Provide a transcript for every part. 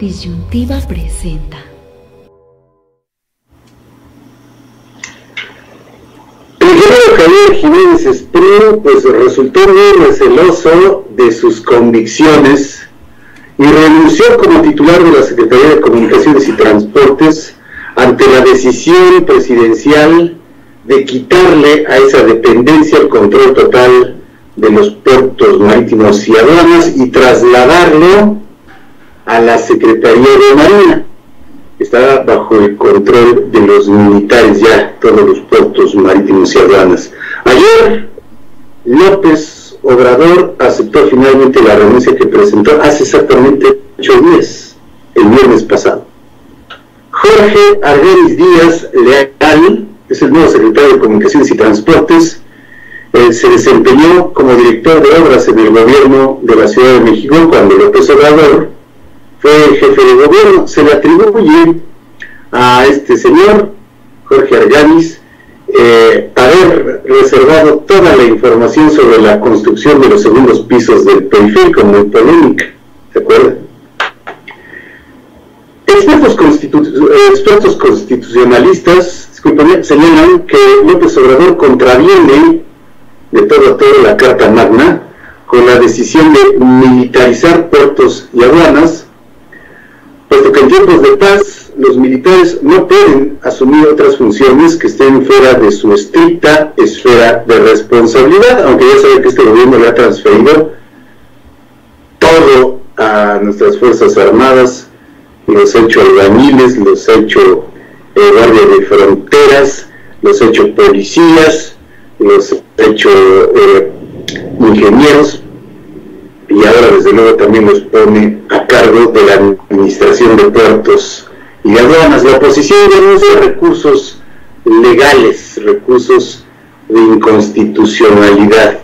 Disyuntiva presenta. El Javier Jiménez pues resultó muy receloso de sus convicciones y renunció como titular de la Secretaría de Comunicaciones y Transportes ante la decisión presidencial de quitarle a esa dependencia el control total de los puertos marítimos y aduanas y trasladarlo a la Secretaría de Marina. Está bajo el control de los militares ya, todos los puertos marítimos y aduanas. Ayer, López Obrador aceptó finalmente la renuncia que presentó hace exactamente ocho días, el viernes pasado. Jorge Argenis Díaz Leal es el nuevo secretario de Comunicaciones y Transportes. Eh, se desempeñó como director de obras en el gobierno de la Ciudad de México cuando López Obrador fue jefe de gobierno. Se le atribuye a este señor, Jorge Arganis, eh, haber reservado toda la información sobre la construcción de los segundos pisos del periférico, muy polémica, ¿se acuerdan? Expertos, expertos constitucionalistas señalan que López Obrador contraviene de todo a todo la Carta Magna con la decisión de militarizar puertos y aduanas, puesto que en tiempos de paz los militares no pueden asumir otras funciones que estén fuera de su estricta esfera de responsabilidad, aunque ya sabe que este gobierno le ha transferido todo a nuestras Fuerzas Armadas, los ha hecho albañiles, los ha hecho eh, guardias de fronteras, los ha hecho policías, los ha hecho eh, ingenieros ahora desde luego también los pone a cargo de la administración de puertos y aduanas. La oposición denuncia recursos legales, recursos de inconstitucionalidad.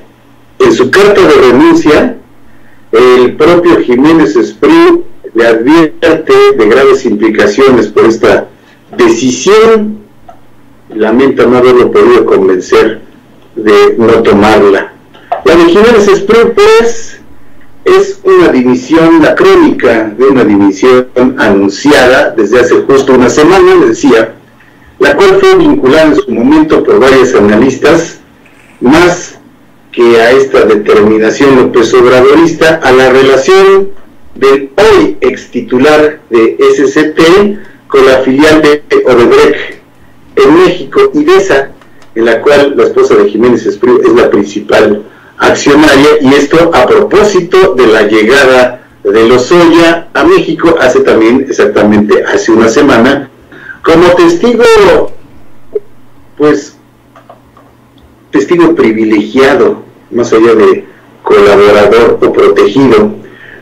En su carta de renuncia, el propio Jiménez Espriu le advierte de graves implicaciones por esta decisión. Lamenta no haberlo podido convencer de no tomarla. La de Jiménez Espriu, pues, es una división, la crónica de una división anunciada desde hace justo una semana, le decía, la cual fue vinculada en su momento por varios analistas, más que a esta determinación López Obradorista, a la relación del hoy ex titular de SCT con la filial de Odebrecht en México, y de esa en la cual la esposa de Jiménez Espriu es la principal accionaria, y esto a propósito de la llegada de Lozoya a México hace también exactamente hace una semana, como testigo, pues, testigo privilegiado, más allá de colaborador o protegido,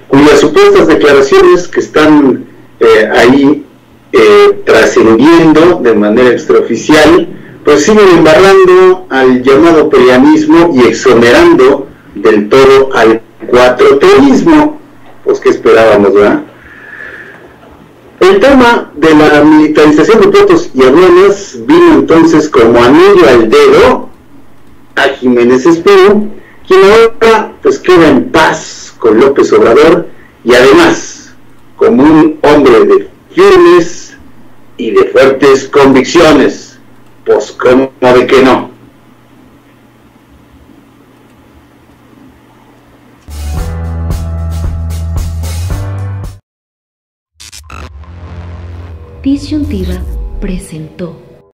cuyas supuestas declaraciones que están eh, ahí eh, trascendiendo de manera extraoficial, pues siguen embarrando al llamado perianismo y exonerando del todo al cuatroteísmo. Pues que esperábamos, ¿verdad? El tema de la militarización de puertos y aduanas vino entonces como anillo al dedo a Jiménez Espero, quien ahora pues queda en paz con López Obrador y además como un hombre de firmes y de fuertes convicciones, pues como de que no. Disyuntiva presentó.